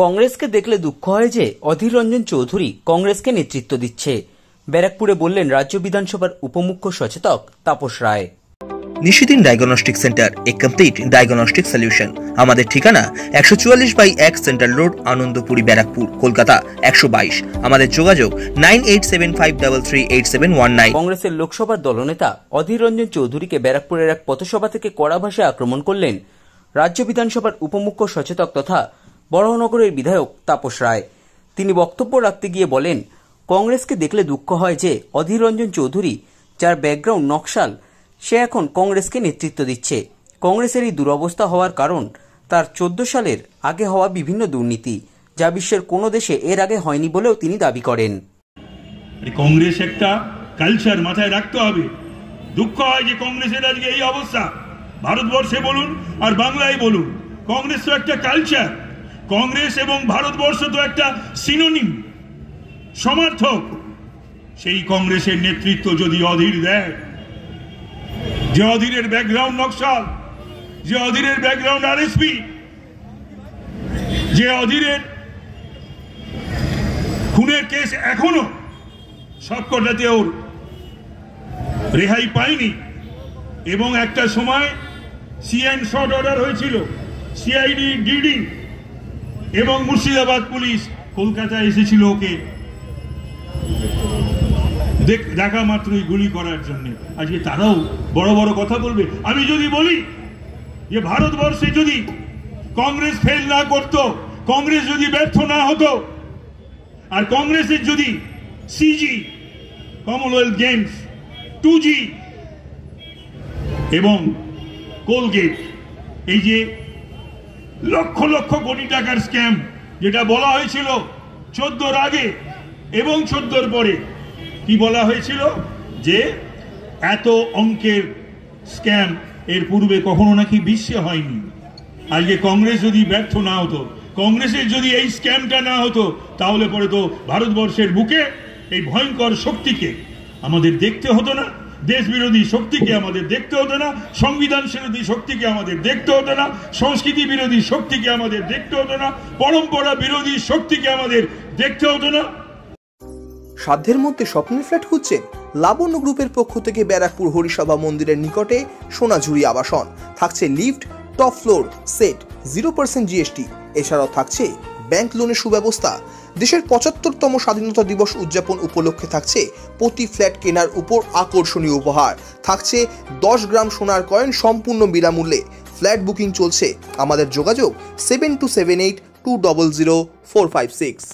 কংগ্রেসকে দেখলে দুঃখ হয় যে অধীর রঞ্জন চৌধুরী কংগ্রেসকে নেতৃত্ব দিচ্ছে। ব্যারাকপুরে বললেন রাজ্য বিধানসভার উপমুখ্য সচেতক তাপস রায়। নিশিদিন ডায়াগনস্টিক সেন্টার এ কমপ্লিট ডায়াগনস্টিক সলিউশন আমাদের ঠিকানা একশো চুয়াল্লিশ বাই এক সেন্ট্রাল রোড আনন্দপুরি ব্যারাকপুর কলকাতা একশো বাইশ। আমাদের যোগাযোগ nine eight seven five double three eight seven one nine. কংগ্রেসের লোকসভার দলনেতা অধীর রঞ্জন চৌধুরীকে ব্যারাকপুরের এক পথসভা থেকে কড়া ভাষায় আক্রমণ করলেন রাজ্য বিধানসভার উপমুখ্য সচেতক তথা বড়নগরের বিধায়ক তাপস রায়। তিনি বক্তব্য রাখতে গিয়ে বলেন, কংগ্রেসকে দেখলে দুঃখ হয় যে অধীর রঞ্জন চৌধুরী, যার ব্যাকগ্রাউন্ড নকশাল, সে এখন কংগ্রেসকে নেতৃত্ব দিচ্ছে। কংগ্রেসের এই দুরবস্থা হওয়ার কারণ তার চোদ্দ সালের আগে হওয়া বিভিন্ন দুর্নীতি, যা বিশ্বের কোনো দেশে এর আগে হয়নি বলেও তিনি দাবি করেন। কংগ্রেস একটা কালচার মাথায় রাখতে হবে। দুঃখ হয় যে কংগ্রেসের আজকে এই অবস্থা। ভারতবর্ষে বলুন আর বাংলায় বলুন, কংগ্রেস তো একটা কালচার কংগ্রেস এবং ভারতবর্ষ তো একটা সিনোনিম সমর্থক। সেই কংগ্রেসের নেতৃত্ব যদি অধীর দেয়, যে অধীরের ব্যাকগ্রাউন্ড নকশাল, যে অধীরের ব্যাকগ্রাউন্ড আরএসপি, যে অধীরের খুনের কেস এখনও সবকটাতে ওর রেহাই পায়নি, এবং একটা সময় সিএন শর্ট অর্ডার হয়েছিল, সিআইডি, ডিডি এবং মুর্শিদাবাদ পুলিশ কলকাতায় এসেছিল ওকে। দেখ- মাত্রই গুলি করার জন্য। আজকে তারাও বড় বড় কথা বলবে। আমি যদি বলি যে ভারতবর্ষে যদি কংগ্রেস ফেল না করত, কংগ্রেস যদি ব্যর্থ না হতো, আর কংগ্রেসের যদি সিজি কমনওয়েলথ গেমস টু এবং কোলগেট এই যে লক্ষ লক্ষ কোটি টাকার স্ক্যাম, যেটা বলা হয়েছিল চোদ্দোর আগে এবং চোদ্দোর পরে। কি বলা হয়েছিল? যে এত অঙ্কের স্ক্যাম এর পূর্বে কখনো নাকি বিশ্বে হয়নি। আজকে কংগ্রেস যদি ব্যর্থ না হতো, কংগ্রেসের যদি এই স্ক্যামটা না হতো, তাহলে পরে তো ভারতবর্ষের বুকে এই ভয়ঙ্কর শক্তিকে আমাদের দেখতে হতো না। দেশ বিরোধী শক্তিকে আমাদের দেখতে হতো না সংবিধান বিরোধী শক্তিকে আমাদের দেখতে হতো না সংস্কৃতি বিরোধী শক্তিকে আমাদের দেখতে হতো না, পরম্পরা বিরোধী শক্তিকে আমাদের দেখতে হতো না। সাধ্যের মধ্যে স্বপ্নের ফ্ল্যাট খুঁজছেন লাবণ্য গ্রুপের পক্ষ থেকে ব্যারাকপুর হরিসভা মন্দিরের নিকটে সোনাঝুরি আবাসন। থাকছে lift, top floor, set zero percent GST এছাড়াও থাকছে ব্যাংক লোনের সুব্যবস্থা। দেশের পঁচাত্তরতম স্বাধীনতা দিবস উদযাপন উপলক্ষে থাকছে প্রতি ফ্ল্যাট কেনার উপর আকর্ষণীয় উপহার। থাকছে দশ গ্রাম সোনার কয়েন সম্পূর্ণ বিনামূল্যে। ফ্ল্যাট বুকিং চলছে। আমাদের যোগাযোগ seven two seven eight two double zero four five six.